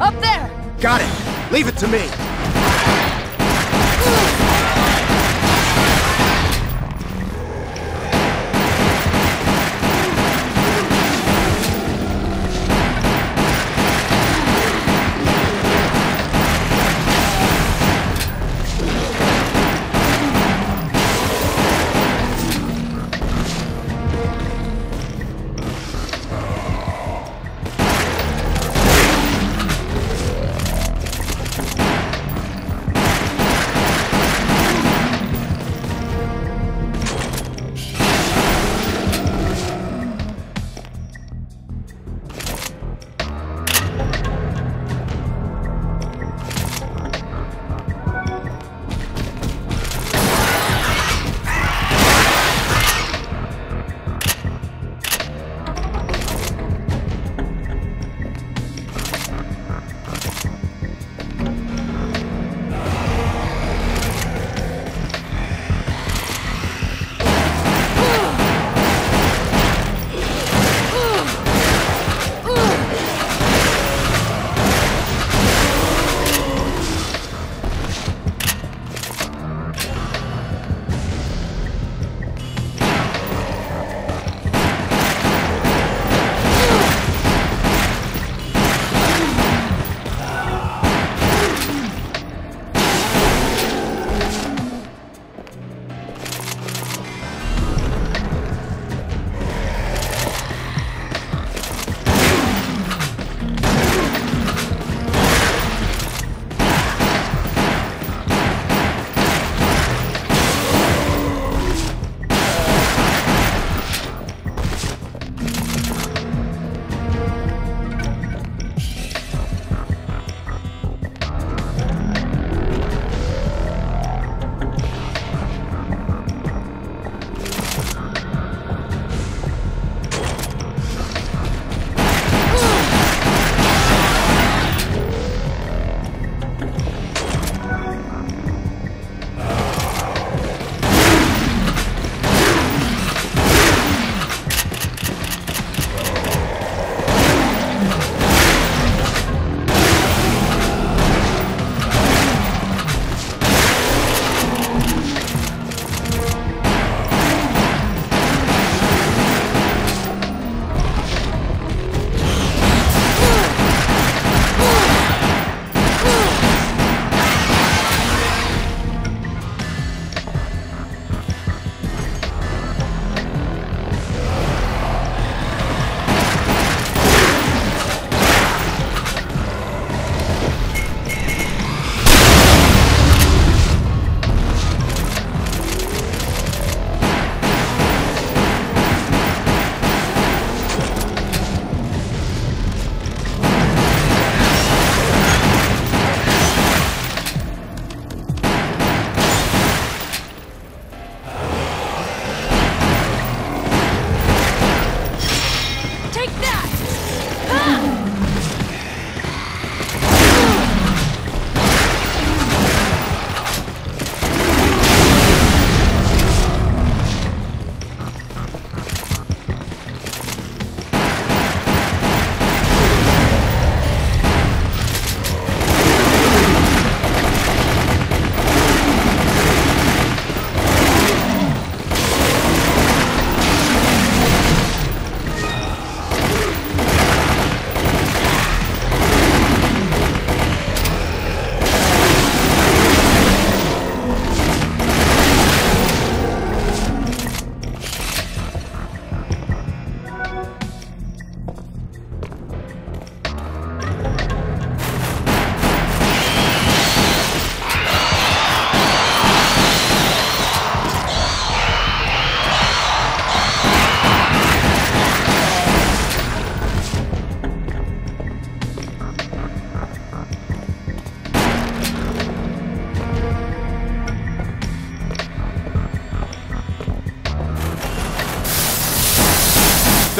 Up there! Got it! Leave it to me!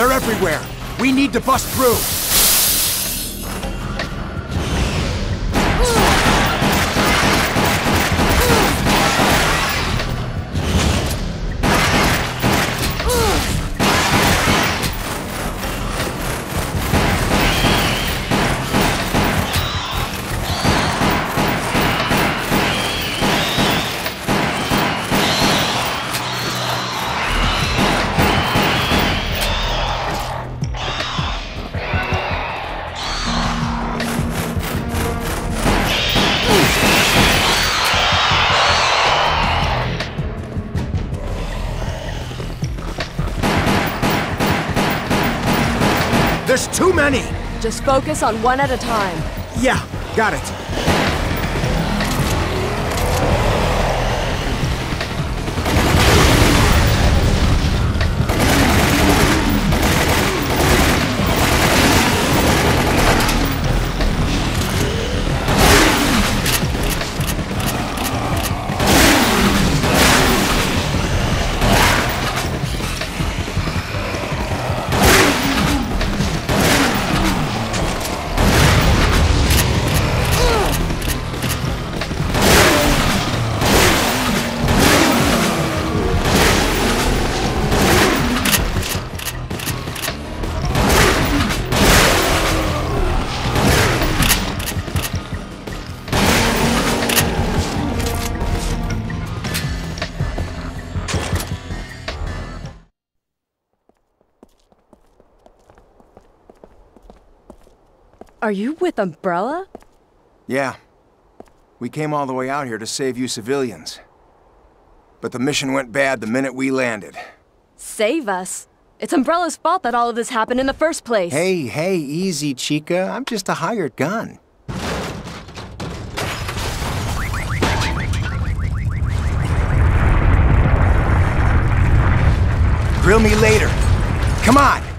They're everywhere! We need to bust through! There's too many! Just focus on one at a time. Yeah, got it. Are you with Umbrella? Yeah. We came all the way out here to save you civilians. But the mission went bad the minute we landed. Save us. It's Umbrella's fault that all of this happened in the first place. Hey, hey, easy, Chica. I'm just a hired gun. Grill me later. Come on!